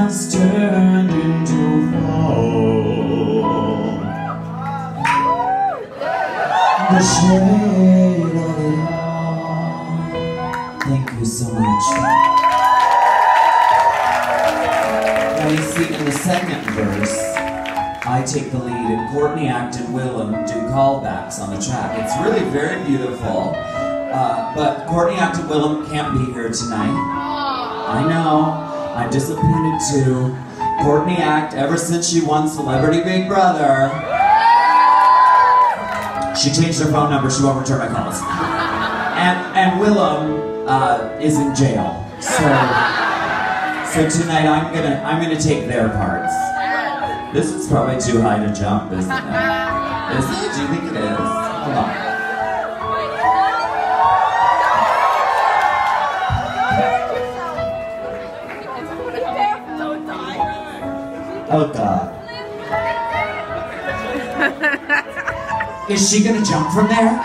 has turned into fall. The shade of it all. Thank you so much. Now you see, in the second verse, I take the lead and Courtney Act and Willam do callbacks on the track. It's really very beautiful. Uh, but Courtney Act and Willam can't be here tonight. I know. I'm disappointed too. Courtney Act, ever since she won Celebrity Big Brother, she changed her phone number. She won't return my calls. And and Willam uh, is in jail. So so tonight I'm gonna I'm gonna take their parts. This is probably too high to jump, isn't it? Is it? Do you think it is? Hold on. Is she gonna jump from there?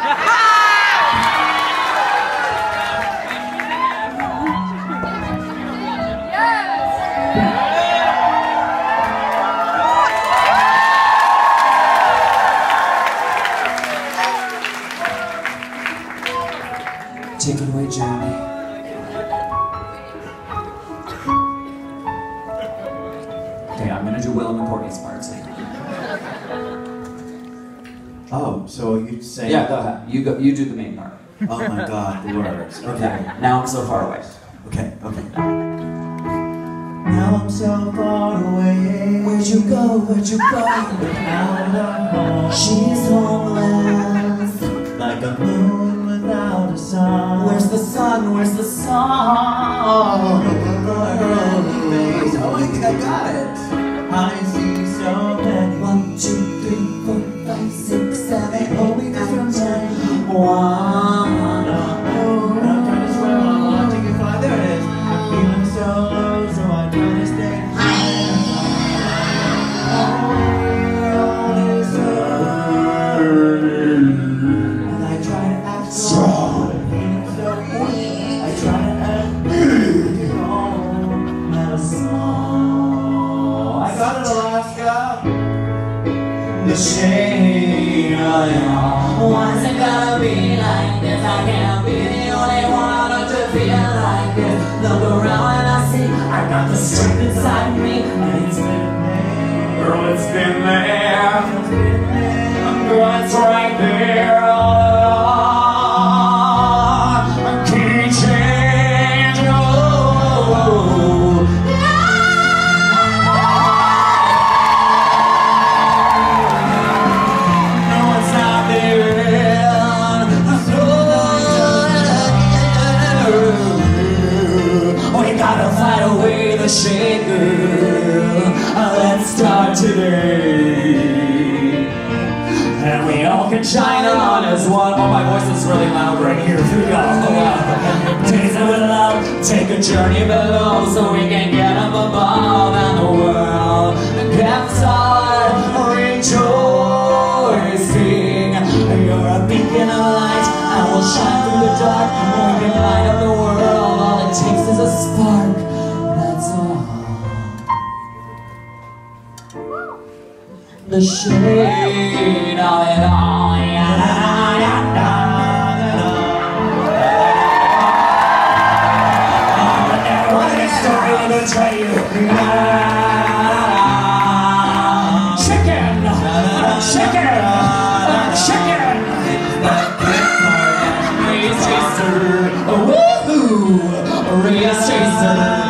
Take it away, Jeremy. Okay, I'm gonna do Willam and the Courtney's parts. Oh, so you'd say. Yeah, go ahead. You go. You do the main part. Oh my god, the words. Okay. Okay. Now I'm so far away. Okay, okay. Now I'm so far away. Where'd you go? Where'd you go? But now I'm home. She's homeless. Like a moon without a sun. Where's the sun? Where's the sun? The of it. Why's it gotta be like this? I can't be the only one to feel like this. Look around and I see I got the strength inside me. And it's been there. Girl. It's been there. Girl, it's right there shade, girl. Uh, Let's start today. And we all can shine on as one. Oh, my voice is really loud right here. Here we go. Taste it love. Take a journey below so we can get up above and the world can start rejoicing. You're a beacon of light and we'll shine through the dark. We can light up the world. All it takes is a spark. The shade of it all. Yeah, yeah. What is story to tell you? Chicken! Chicken! Chicken! Race chaser! Woohoo! Race chaser!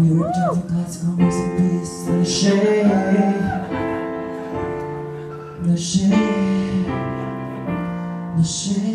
we were different cars and conversely peace and the shade the shade the shade